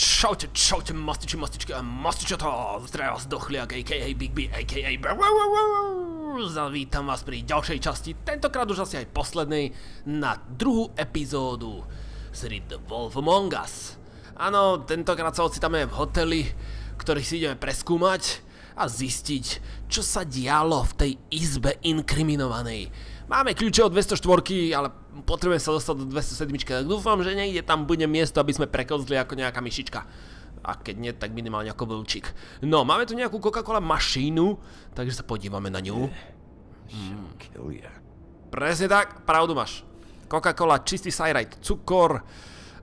Čaute, čaute, mastiči, mastičky a mastičatá, zdravia vás dochliak, a.k.a. Big B, a.k.a. Zavítam vás pri ďalšej časti, tentokrát už asi aj poslednej, na druhú epizódu série The Wolf Among Us. Áno, tentokrát sa ocitáme v hoteli, ktorý si ideme preskúmať a zistiť, čo sa dialo v tej izbe inkriminovanej. Máme kľúče od 204, ale potrebujem sa dostať do 207, tak dúfam, že niekde tam bude miesto, aby sme prekozli ako nejaká myšička. A keď nie, tak minimálne ako vlčík. No, máme tu nejakú Coca-Cola mašínu, takže sa podívame na ňu. Ya. Presne tak, pravdu máš. Coca-Cola, čistý sajrajt, cukor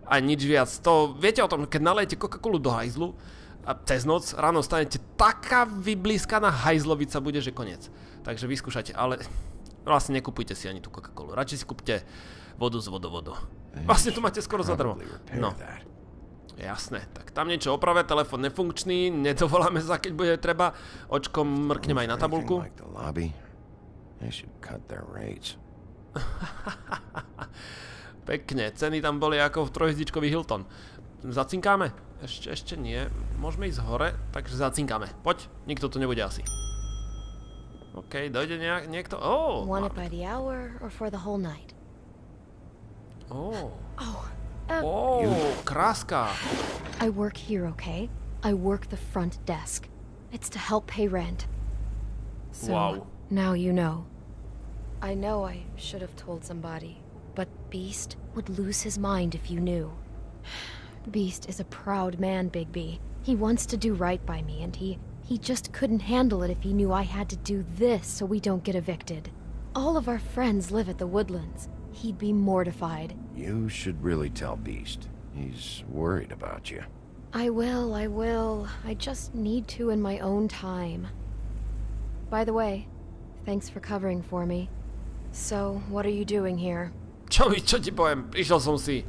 a nič viac. To, viete o tom, keď nalejete Coca-Colu do hajzlu a cez noc ráno stanete taká vyblískaná hajzlovica bude, že koniec. Takže vyskúšajte, ale vlastne nekupujte si ani tú Coca-Colu. Radšej si kúpte vodu z vodovodu. Vlastne tu máte skoro zadarmo. No, jasné. Tak tam niečo oprave, telefon nefunkčný, nedovoláme sa, keď bude treba. Očkom mrknem aj na tabulku. Pekne, ceny tam boli ako v trojhzdičkový Hilton. Zacinkáme? Ešte, ešte nie. Môžeme ísť hore, takže zacinkáme. Poď, nikto tu nebude asi. OK, dojde nejak, niekto? Ó, Want oh, it by the hour or for the whole night? oh, Oh, uh, oh, kráska. I work here, okay? I work the front desk. It's to help pay rent. So, Wow. now you know. I know I should have told somebody, but Beast would lose his mind if you knew. Beast is a proud man, Bigby. He wants to do right by me, and he he just couldn't handle it if he knew I had to do this so we don't get evicted. All of our friends live at the Woodlands. He'd be mortified. You should really tell Beast. He's worried about you. I will, I will. I just need to in my own time. By the way, thanks for covering for me. So, what are you doing here? Čo mi, čo ti poviem? Prišiel som si.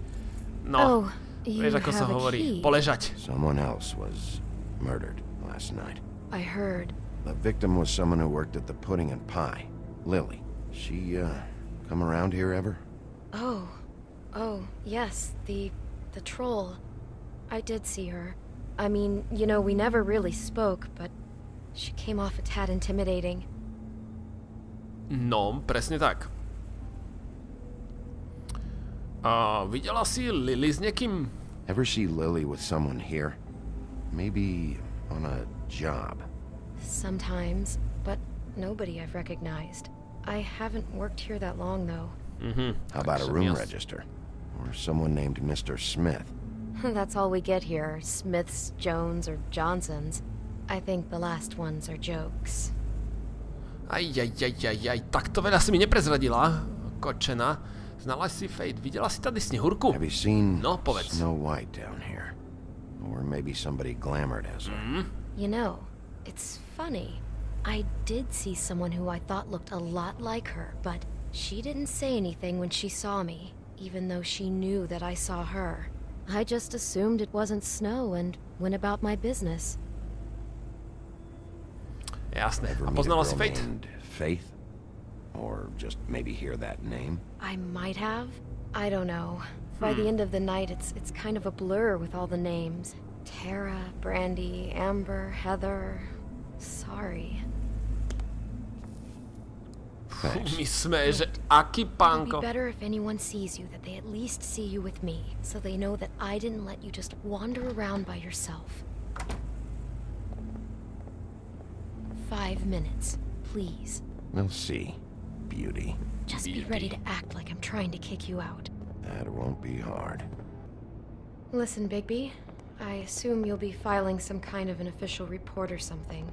No, oh, you vieš ako sa have a hovorí. key. Poležať. Someone else was murdered last night. I heard. The victim was someone who worked at the Pudding and Pie. Lily. She, uh, come around here ever? Oh, oh, yes, the the troll. I did see her. I mean, you know, we never really spoke, but she came off a tad intimidating. No, presne tak. A videla si Lily s niekým? Ever see Lily with someone here? Maybe on a job. Sometimes, but nobody I've recognized. I haven't worked here that long, though. Mhm. How about a room jas- register? Or someone named Mr. Smith? That's all we get here Smiths, Jones, or Johnsons. I think the last ones are jokes. Aj, aj, aj, aj, aj, takto veľa si mi neprezradila, kočena. Znala si Fate, videla si tady snehurku? Have you seen No, povedz. Snow White down here? Or maybe somebody glamored as her? Hmm? You know, it's funny. I did see someone who I thought looked a lot like her, but she didn't say anything when she saw me, even though she knew that I saw her. I just assumed it wasn't snow and went about my business. Jasné. Ever A meet a poznala si girl Fate? named Faith? Or just maybe hear that name? I might have. I don't know. By the hmm. end of the night, it's it's kind of a blur with all the names. Tara, Brandy, Amber, Heather. Sorry. Thanks. My sme, že aký It'd be better if anyone sees you that they at least see you with me, so they know that I didn't let you just wander around by yourself. Five minutes, please. We'll see, beauty. Just be ready to act like I'm trying to kick you out. That won't be hard. Listen, Bigby, I assume you'll be filing some kind of an official report or something.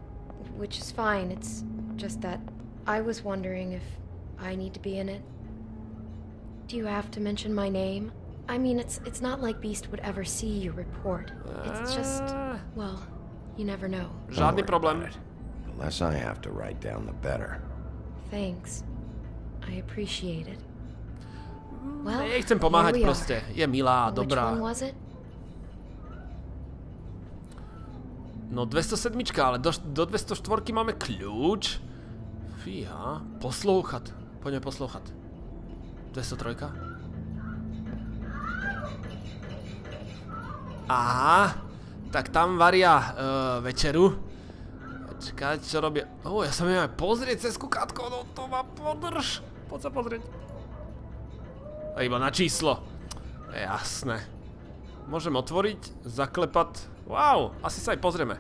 Which is fine, it's just that I was wondering if I need to be in it. Do you have to mention my name? I mean, it's it's not like Beast would ever see your report. It's just, Ah. well, you never know. Don't Žádny worry problém. about it. The less I have to write down, the better. Thanks. I appreciate it. Well, jej chcem pomáhať proste. Je milá, dobrá. No 207, ale do, do 204 máme kľúč. Fíha, poslúchať. Poďme poslúchať. 203. Aha, Tak tam varia uh, večeru. Počkať, čo robia? O, ja sa mi aj pozrieť cez kukátko, no to ma podrž. Poď sa pozrieť. A iba na číslo. Jasné. Môžem otvoriť, zaklepať. Wow, asi sa aj pozrieme.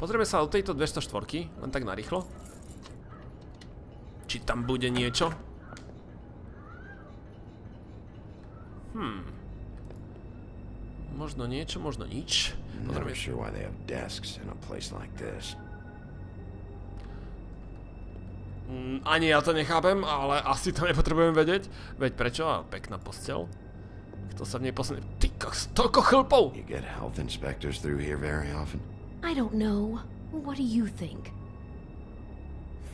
Pozrieme sa do tejto 204, len tak narýchlo. Či tam bude niečo? Hmm. Možno niečo, možno nič. Never sure Mm, ani ja to nechápem, ale asi to nepotrebujem vedieť. Veď prečo? A pekná postel. Kto sa v nej posne... Ty kokos, toľko chlpov! You get health inspectors through here very often? I don't know. What do you think?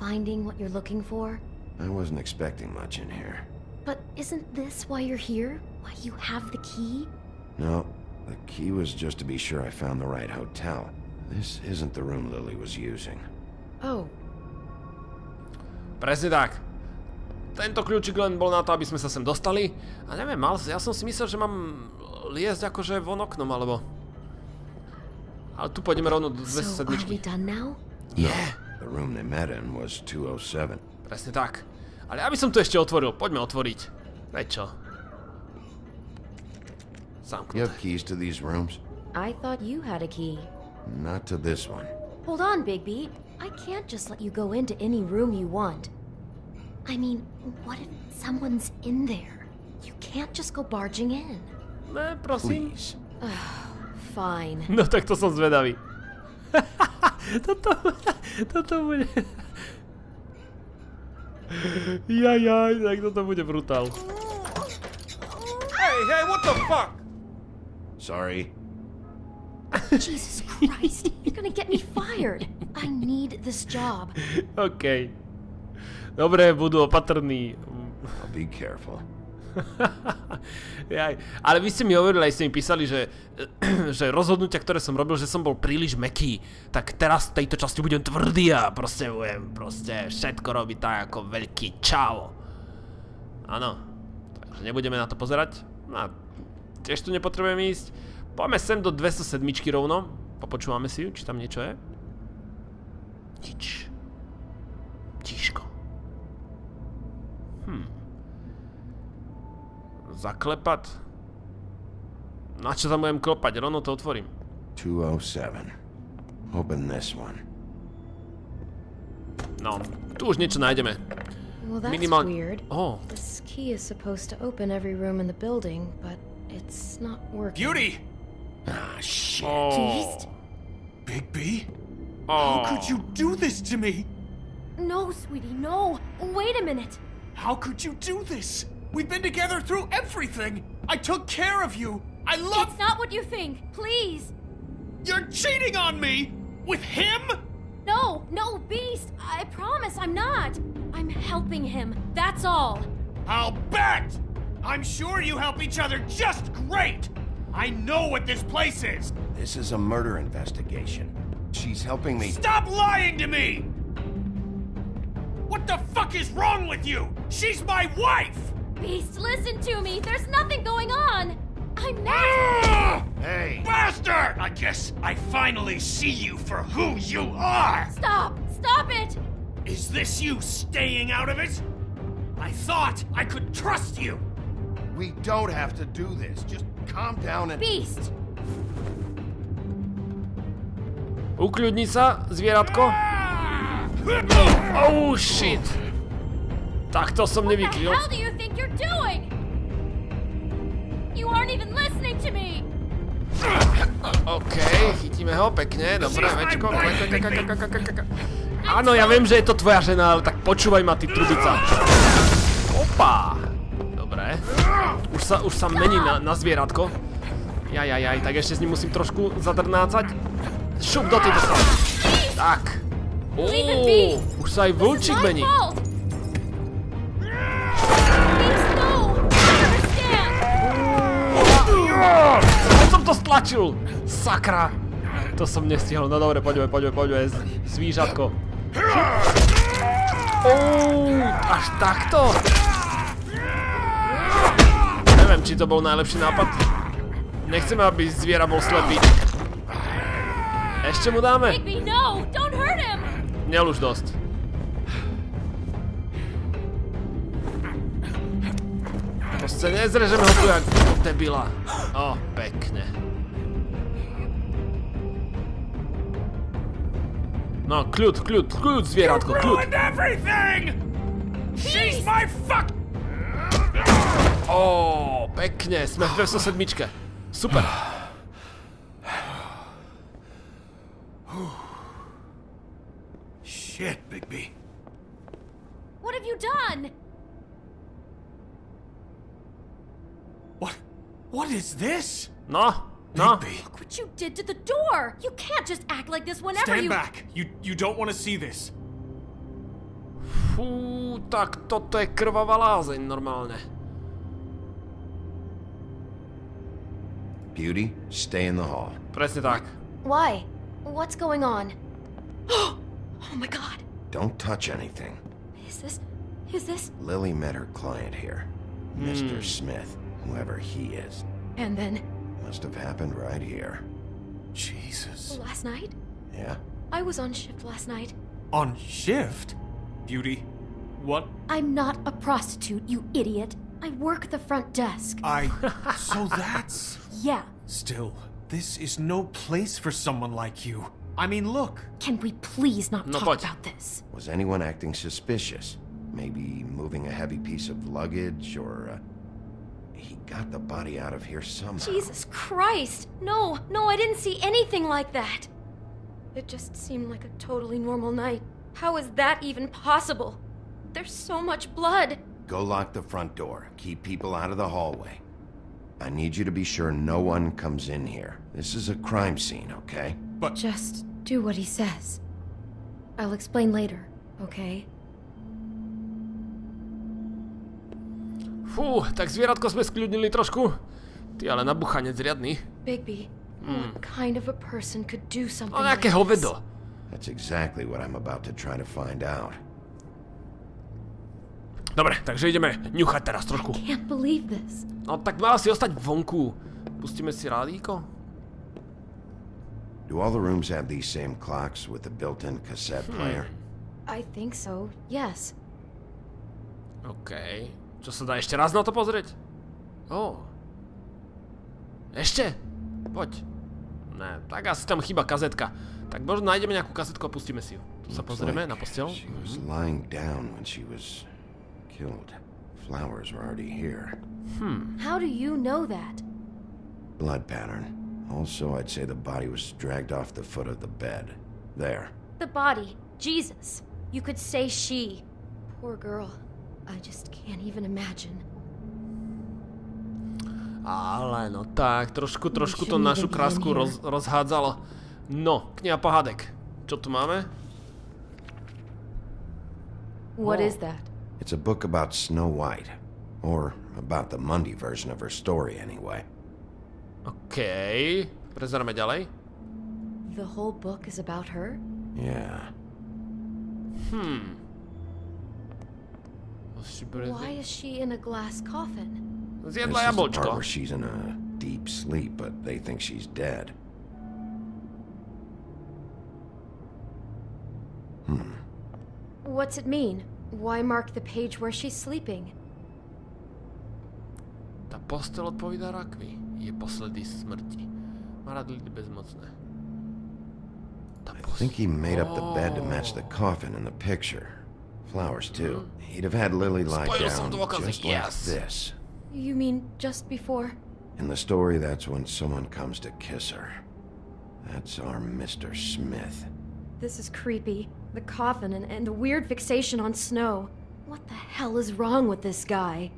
Finding what you're looking for? I wasn't expecting much in here. But isn't this why you're here? Why you have the key? No, the key was just to be sure I found the right hotel. This isn't the room Lily was using. Oh, Presne tak. Tento kľúčik len bol na to, aby sme sa sem dostali. A neviem, mal, ja som si myslel, že mám liesť akože von oknom, alebo... Ale tu pôjdeme rovno do so are 207. we done now? Yeah. The room they met in was 207. Presne tak. Ale aby som to ešte otvoril, poďme otvoriť. Veď čo? You Zamknuté. have keys to these rooms? I thought you had a key. Not to this one. Hold on, Bigby. I can't just let you go into any room you want. I mean, what if someone's in there? You can't just go barging in. Ne, prosím. Please. Fine. No tak to som zvedavý. toto, toto bude... Jajaj, tak toto bude brutál. Hey, hey, what the fuck? Sorry. Jesus Christ, you're gonna get me fired. I need this job. OK. Dobre, budú opatrní. I'll be careful. Jaj. Ale vy ste mi hovorili, aj ste mi písali, že, že rozhodnutia, ktoré som robil, že som bol príliš meký, tak teraz v tejto časti budem tvrdý a proste budem proste všetko robiť tak ako veľký čavo. Áno. Takže nebudeme na to pozerať. No, a tiež tu nepotrebujem ísť. Poďme sem do 207 rovno. Popočúvame si ju, či tam niečo je. Nič. Tíško. Zaklepať? Na čo tam budem klopať? Rovno to otvorím. 207. Open this one. No, tu už niečo nájdeme. Well, that's Minimal- weird. Oh, This key is supposed to open every room in the building, but it's not working. Beauty! Ah, shit. oh, Beast? Bigby? oh. How could you do this to me? No, sweetie, no. Wait a minute. How could you do this? We've been together through everything. I took care of you. I love. It's not what you think. Please. You're cheating on me with him. No, no, Beast. I promise I'm not. I'm helping him. That's all. I'll bet. I'm sure you help each other just great. I know what this place is. This is a murder investigation. She's helping me. Stop lying to me. What the fuck is wrong with you? She's my wife. Beast, listen to me. There's nothing going on. I'm not. Ah! Hey! Bastard! I guess I finally see you for who you are! Stop! Stop it! Is this you staying out of it? I thought I could trust you! We don't have to do this. Just calm down and. Beast! Ukľudni sa, zvieratko. Oh, shit. Takto som What the hell do you think you're doing? You aren't even listening to me! OK, chytíme ho, pekne, dobre, večko. Áno, ja viem, že je to tvoja žena, ale tak počúvaj ma, ty trubica. Opa! Dobre. Už sa, už sa mení na, na zvieratko. Jajajaj, tak ešte s ním musím trošku zadrnácať. Šup do tejto strany. Tak. Ó, už sa aj vlčík mení. Keď som to stlačil! Sakra! To som nestihol. No dobre, poďme, poďme, poďme. Zvížatko. Ouuu, až takto? Neviem, či to bol najlepší nápad. Nechceme, aby zviera bol slepý. Ešte mu dáme. Bigby, no! Nel už dosť. Proste nezrežeme ho tu jak debila. O, pekne. No, klut, klut, klut, zwieratko, klut. everything! She's my fuck... O, pekne, smash versus sedmiczkę. Super. What is this? No, no. Bigby. Look what you did to the door! You can't just act like this whenever Stand you- back. You you don't want to see this. Fú, tak toto je krvavá lázeň normálne. Beauty, stay in the hall. Presne tak. Why? What's going on? oh my god! Don't touch anything. Is this... is this... Lily met her client here. Mr. Hmm. Smith, whoever he is. And then, Must have happened right here. Jesus. last night? Yeah? I was on shift last night. On shift? Beauty. What? I'm not a prostitute, you idiot. I work the front desk. I. so that's. Yeah. Still, this is no place for someone like you. I mean, look. Can we please not No, talk but- about this? Was anyone acting suspicious? Maybe moving a heavy piece of luggage, or. Uh, he got the body out of here somehow. Jesus Christ! No, no, I didn't see anything like that. It just seemed like a totally normal night. How is that even possible? There's so much blood. Go lock the front door. Keep people out of the hallway. I need you to be sure no one comes in here. This is a crime scene, okay? But- Just do what he says. I'll explain later, okay? Fú, tak zvieratko sme skľudnili trošku. Ty ale nabuchanec riadny. Bigby, what kind of a person could do something No like this? hovedo. That's exactly what I'm about to try to find out. Dobre, takže ideme ňuchať teraz trošku. Can't believe this. No tak mala si ostať vonku. Pustíme si rádíko? Do all the rooms have these same clocks with the built-in cassette player? I think so, yes. OK. Čo sa dá ešte raz na to pozrieť? Ó. Ešte? Poď. Ne, tak asi tam chýba kazetka. Tak možno nájdeme nejakú kazetku a pustíme si ju. Tu sa pozrieme na postel. She was lying down when she was killed. Flowers were already here. How do you know that? Blood pattern. Also, I'd say the body was dragged off the foot of the bed. There. The body. Jesus. You could say she. Poor girl. I just can't even imagine. Ale no tak, trošku, trošku to našu krásku roz, rozhádzalo. No, kniha pohádek. Čo tu máme? What Oh. is that? It's a book about Snow White. Or about the Mundy version of her story, anyway. OK. Prezeráme ďalej. The whole book is about her? Yeah. Why is she in a glass coffin? This Zjedla is the part where she's in a deep sleep, but they think she's dead. Hmm. What's it mean? Why mark the page where she's sleeping? Tá postel odpovídá rakvi. Je posledný smrti. Maradlity bezmocné. I think he made up the bed to match the coffin in the picture. Flowers, too. He'd have had Lily lie Spojil som down dôkazy, just yes. like this. You mean just before? In the story, that's when someone comes to kiss her. That's our Mr. Smith. This is creepy. The coffin and, and the weird fixation on snow. What the hell is wrong with this guy?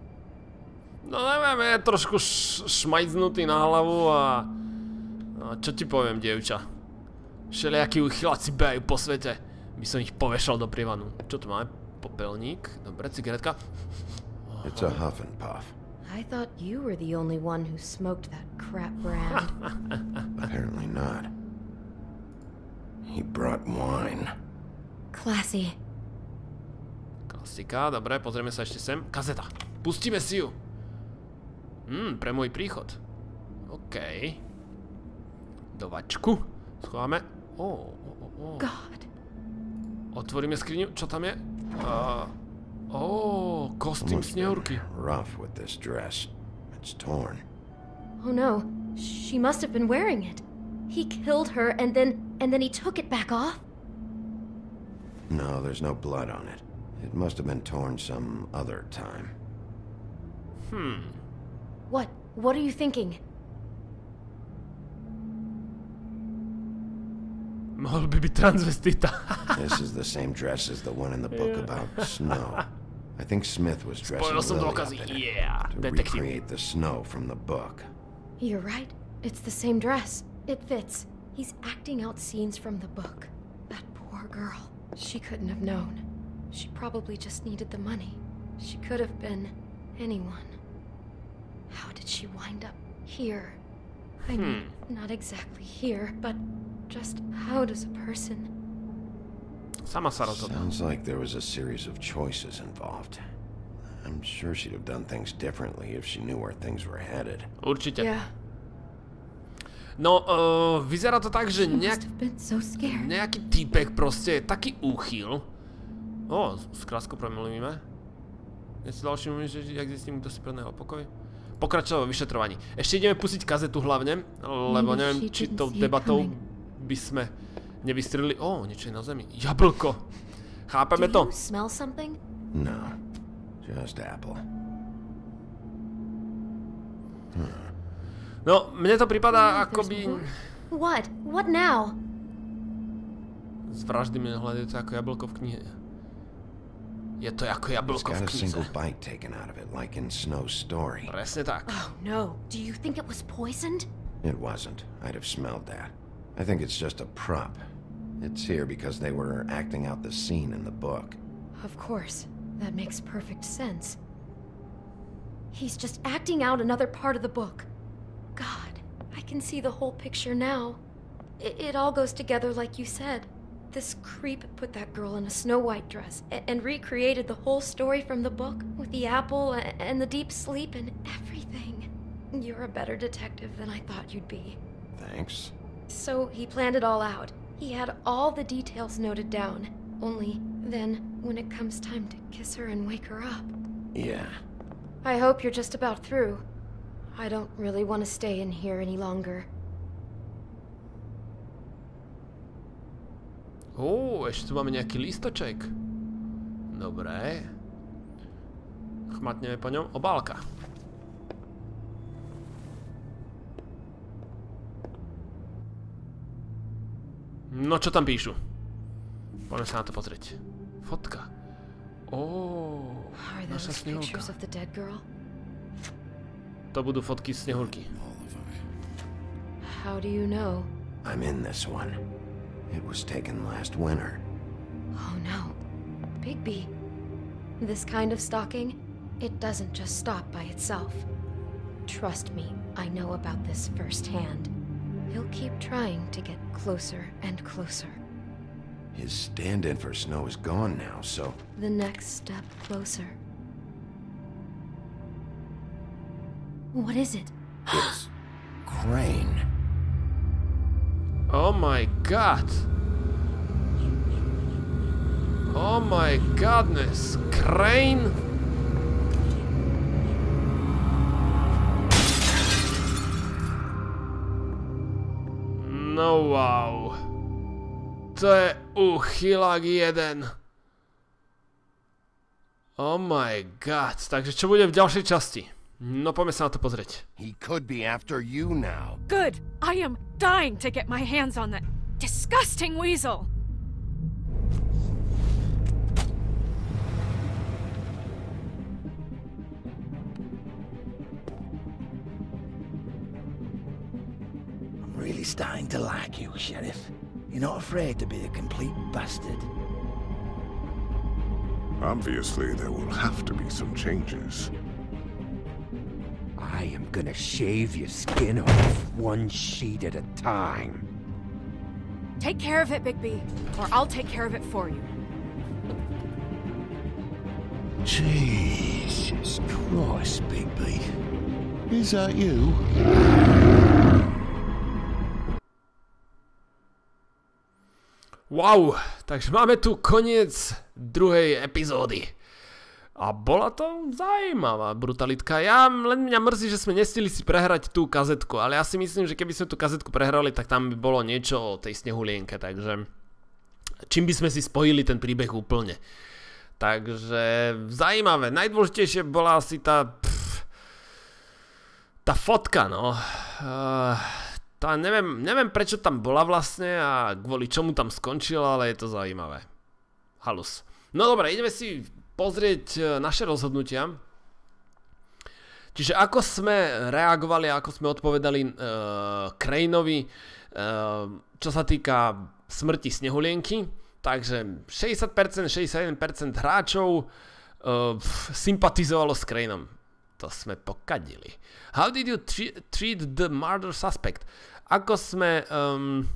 No neviem, je trošku š- šmajznutý na hlavu a... a... čo ti poviem, dievča? Všelijakí uchyláci behajú po svete. By som ich povešal do privanu. Čo tu máme? Popelník. Dobre, cigaretka. It's a huff and puff. I thought you were the only one who smoked that crap brand. Apparently not. He brought wine. Classy. Klasika, dobre, pozrieme sa ešte sem. Kazeta. Pustíme si ju. Hmm, pre môj príchod. OK. Do vačku. Schováme. Ó, ó, ó, ó. God. Otvoríme skriňu, čo tam je? Uh, ó, kostým Must've snehurky. been rough with this dress. It's torn. Oh no, she must have been wearing it. He killed her and then and then he took it back off? No, there's no blood on it. It must have been torn some other time. Hmm. What? What are you thinking? Mohol by byť transvestita. This is the same dress as the one in the book about snow. I think Smith was dressing Spojil som Lily dôkazy. up in it Yeah, to detektív. recreate the snow from the book. You're right. It's the same dress. It fits. He's acting out scenes from the book. That poor girl. She couldn't have known. She probably just needed the money. She could have been anyone. How did she wind up here? I mean, not exactly here, but just how does a person. Sama sa rozhodla. Sounds like there was a series of choices involved. I'm sure she'd have done things differently if she knew where things were headed. Určite. Yeah, No, uh, vyzerá to tak, že she nejak, must have been so scared. nejaký týpek proste je taký úchyl. Ó, s kráskou premluvíme. Ja si ďalším umiem, že jak zistím, kto si predného pokoj. Pokračovať vo vyšetrovaní. Ešte ideme pustiť kazetu hlavne, lebo neviem, či tou debatou by sme nevystrelili. Ó, niečo je na zemi. Jablko. Chápeme to? No, just apple. No, mne to pripadá There's ako by... more. What? What now? Z vraždy mi hľadajú to ako jablko v knihe. Je to ako It's jablko v got a knize. single bite taken out of it, like in Snow's story. Presne tak. Oh no. Do you think it was poisoned? It wasn't. I'd have smelled that. I think it's just a prop. It's here because they were acting out the scene in the book. Of course. That makes perfect sense. He's just acting out another part of the book. God, I can see the whole picture now. It, it all goes together like you said. This creep put that girl in a Snow White dress a- and recreated the whole story from the book with the apple a- and the deep sleep and everything. You're a better detective than I thought you'd be. Thanks. So he planned it all out. He had all the details noted down. Only then, when it comes time to kiss her and wake her up. Yeah. I hope you're just about through. I don't really want to stay in here any longer. Ó, ešte tu máme nejaký listoček. Dobre. Chmatneme po ňom. Obálka. No, čo tam píšu? Poďme sa na to pozrieť. Fotka. Ó, naša girl? To budú fotky z snehurky. How do you know? I'm in this one. It was taken last winter. Oh no. Bigby. This kind of stalking, it doesn't just stop by itself. Trust me, I know about this firsthand. He'll keep trying to get closer and closer. His stand-in for Snow is gone now, so The next step closer. What is it? it's Crane. Oh my god! Oh my godness! Crane? No wow. To je uchylák jeden. Oh my god. Takže čo bude v ďalšej časti? No poďme sa na to pozrieť. He could be after you now. Good. I am dying to get my hands on that disgusting weasel. I'm really starting to like you, Sheriff. You're not afraid to be a complete bastard. Obviously, there will have to be some changes. I am gonna shave your skin off one sheet at a time. Take care of it, Bigby, or I'll take care of it for you. Jesus Christ, Bigby. Is that you? Wow, takže máme tu koniec druhej epizódy. A bola to zaujímavá brutalitka. Ja, len mňa mrzí, že sme nestili si prehrať tú kazetku, ale ja si myslím, že keby sme tú kazetku prehrali, tak tam by bolo niečo o tej snehulienke, takže čím by sme si spojili ten príbeh úplne. Takže zaujímavé. Najdôležitejšie bola asi tá... Pff, tá fotka, no. Uh, tá neviem, neviem prečo tam bola vlastne a kvôli čomu tam skončila, ale je to zaujímavé. Halus. No dobre, ideme si pozrieť e, naše rozhodnutia. Čiže ako sme reagovali, ako sme odpovedali uh, Craneovi, uh, čo sa týka smrti Snehulienky. Takže 60%, 61% hráčov uh, sympatizovalo s Craneom. To sme pokadili. How did you treat the murder suspect? Ako sme... Um,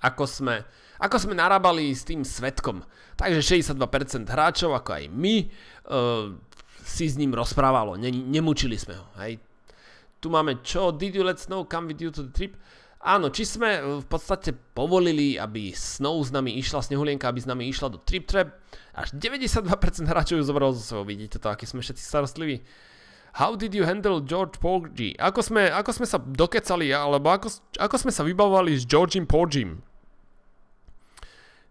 ako sme... Ako sme narábali s tým svetkom. Takže 62% hráčov, ako aj my, uh, si s ním rozprávalo. Ne, nemučili sme ho. Hej. Tu máme čo? Did you let Snow come with you to the trip? Áno, či sme v podstate povolili, aby Snow s nami išla, Snehulienka, aby s nami išla do Trip Trap. Až 92% hráčov ju zobralo zo sebou. Vidíte to, aký sme všetci starostliví. How did you handle George Porgy? Ako sme, ako sme sa dokecali, alebo ako, ako sme sa vybavovali s Georgem Porgym?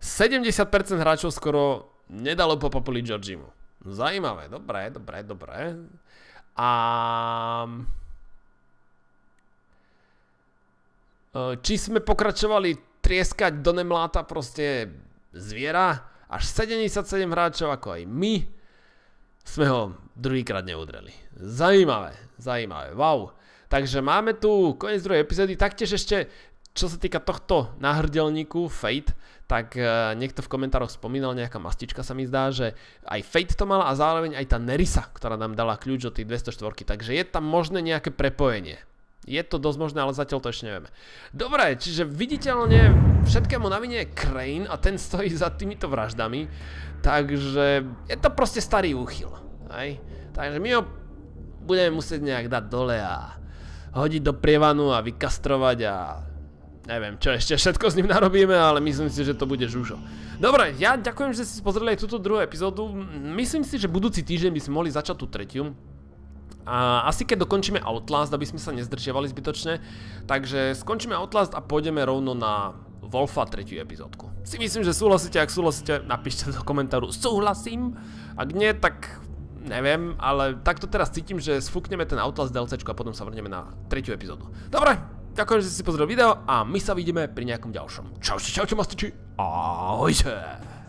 70% hráčov skoro nedalo popopuliť Georgimu. Zajímavé, dobré, dobré, dobré. A... E, či sme pokračovali trieskať do nemláta proste zviera? Až 77 hráčov ako aj my sme ho druhýkrát neudreli. Zajímavé, zaujímavé, wow. Takže máme tu koniec druhej epizódy, taktiež ešte čo sa týka tohto náhrdelníku Fate, tak uh, niekto v komentároch spomínal, nejaká mastička sa mi zdá, že aj Fate to mala a zároveň aj tá Nerisa, ktorá nám dala kľúč od tých 204, takže je tam možné nejaké prepojenie. Je to dosť možné, ale zatiaľ to ešte nevieme. Dobre, čiže viditeľne všetkému na vine je Crane a ten stojí za týmito vraždami. Takže je to proste starý úchyl. Hej? Takže my ho budeme musieť nejak dať dole a hodiť do prievanu a vykastrovať a neviem čo ešte všetko s ním narobíme, ale myslím si, že to bude žužo. Dobre, ja ďakujem, že ste pozreli aj túto druhú epizódu. Myslím si, že budúci týždeň by sme mohli začať tú tretiu. A asi keď dokončíme Outlast, aby sme sa nezdržiavali zbytočne, takže skončíme Outlast a pôjdeme rovno na Wolfa tretiu epizódku. Si myslím, že súhlasíte, ak súhlasíte, napíšte do komentáru súhlasím, ak nie, tak neviem, ale takto teraz cítim, že sfúkneme ten Outlast DLC a potom sa vrneme na tretiu epizódu. Dobre, ďakujem, že ste si pozreli video a my sa vidíme pri nejakom ďalšom. Čaute, čaute, mastiči, ahojte.